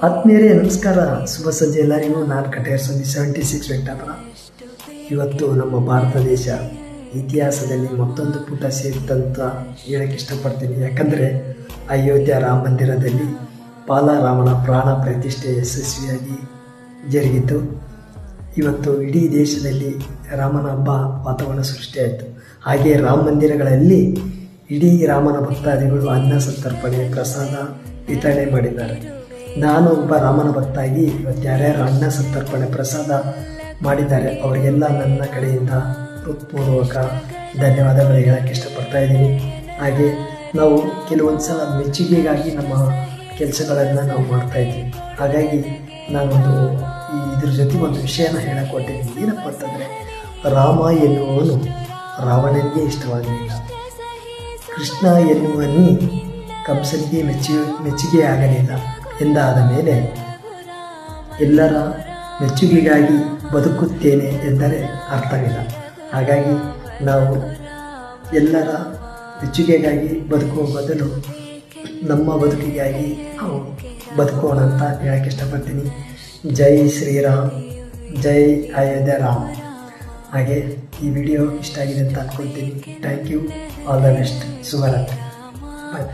ಆತ್ಮೀಯರೇ, ನಮಸ್ಕಾರ. ಶುಭ ಸಂಜೆ ಎಲ್ಲರಿಗೂ. ನಾನು ಕಟೇರ್ ಸ್ವಾಮಿ ಸೆವೆಂಟಿ ಸಿಕ್ಸ್ ವೆಂಕಟಾಪುರ. ಇವತ್ತು ನಮ್ಮ ಭಾರತ ದೇಶ ಇತಿಹಾಸದಲ್ಲಿ ಮತ್ತೊಂದು ಪುಟ ಸೇರಿದಂತ ಹೇಳಕ್ಕೆ ಇಷ್ಟಪಡ್ತೀನಿ. ಯಾಕಂದರೆ ಅಯೋಧ್ಯ ರಾಮ ಮಂದಿರದಲ್ಲಿ ಬಾಲರಾಮನ ಪ್ರಾಣ ಪ್ರತಿಷ್ಠೆ ಯಶಸ್ವಿಯಾಗಿ ಜರುಗಿತು. ಇವತ್ತು ಇಡೀ ದೇಶದಲ್ಲಿ ರಾಮನ ಹಬ್ಬ ವಾತಾವರಣ ಸೃಷ್ಟಿಯಾಯಿತು ಹಾಗೆ ರಾಮ ಮಂದಿರಗಳಲ್ಲಿ ಇಡೀ ರಾಮನ ಭಕ್ತಾದಿಗಳು ಅನ್ನ ಸಂತರ್ಪಣೆ, ಪ್ರಸಾದ, ವಿತರಣೆ ಮಾಡಿದ್ದಾರೆ. ನಾನು ಒಬ್ಬ ರಾಮನ ಭಕ್ತಾಗಿ ಇವತ್ತು ಯಾರ್ಯಾರು ಅನ್ನ ಸಂತರ್ಪಣೆ ಪ್ರಸಾದ ಮಾಡಿದ್ದಾರೆ, ಅವರಿಗೆಲ್ಲ ನನ್ನ ಕಡೆಯಿಂದ ಹೃತ್ಪೂರ್ವಕ ಧನ್ಯವಾದಗಳು ಹೇಳೋಕ್ಕೆ ಇಷ್ಟಪಡ್ತಾ ಇದ್ದೀನಿ. ಹಾಗೆ ನಾವು ಕೆಲವೊಂದು ಸಲ ಮೆಚ್ಚುಗೆಗಾಗಿ ನಮ್ಮ ಕೆಲಸಗಳನ್ನು ನಾವು ಮಾಡ್ತಾ ಇದ್ದೀವಿ ಹಾಗಾಗಿ ನಾನೊಂದು ಈ ಇದ್ರ ಜೊತೆ ಒಂದು ವಿಷಯನ ಹೇಳಕ್ಕೆ ಹೊಟ್ಟಿದ್ದೀನಿ ಏನಪ್ಪ ಅಂತಂದರೆ, ರಾಮ ಎನ್ನುವನು ರಾವಣನಿಗೆ ಇಷ್ಟವಾಗಲಿಲ್ಲ ಕೃಷ್ಣ ಎನ್ನುವನು ಕಂಸನಿಗೆ ಮೆಚ್ಚು ಮೆಚ್ಚುಗೆಯಾಗಲಿಲ್ಲ. ಎಂದಾದ ಮೇಲೆ ಎಲ್ಲರ ಮೆಚ್ಚುಗೆಗಾಗಿ ಬದುಕುತ್ತೇನೆ ಎಂದರೆ ಅರ್ಥವಿಲ್ಲ. ಹಾಗಾಗಿ ನಾವು ಎಲ್ಲರ ಮೆಚ್ಚುಗೆಗಾಗಿ ಬದುಕುವ ಬದಲು ನಮ್ಮ ಬದುಕಿಗಾಗಿ ನಾವು ಬದುಕೋಣ ಅಂತ ಹೇಳಕ್ಕೆ ಇಷ್ಟಪಡ್ತೀನಿ. ಜೈ ಶ್ರೀರಾಮ್, ಜೈ ಅಯೋಧ್ಯ ರಾಮ್ ಹಾಗೆ ಈ ವಿಡಿಯೋ ಇಷ್ಟ ಆಗಿದೆ ಅಂತ ಅಂದ್ಕೊಳ್ತೀನಿ thank you all the best ಶುಭರಾತ್ರಿ ಬಾಯ್